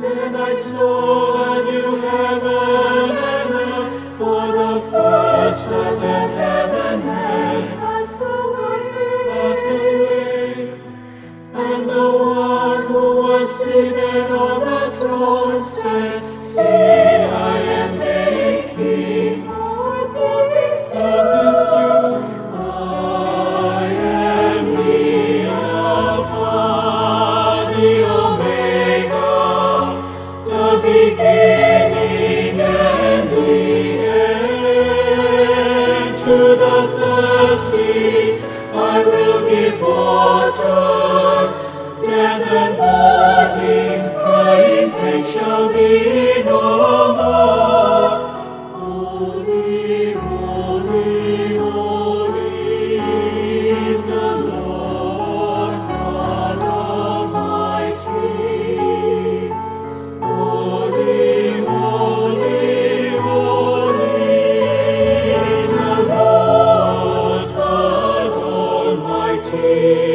Then I saw a new heaven and earth, for the first earth and heaven had passed away. And the one who was seated on the throne said, See beginning and the end. To the thirsty I will give water. Death and mourning, crying pain shall be Say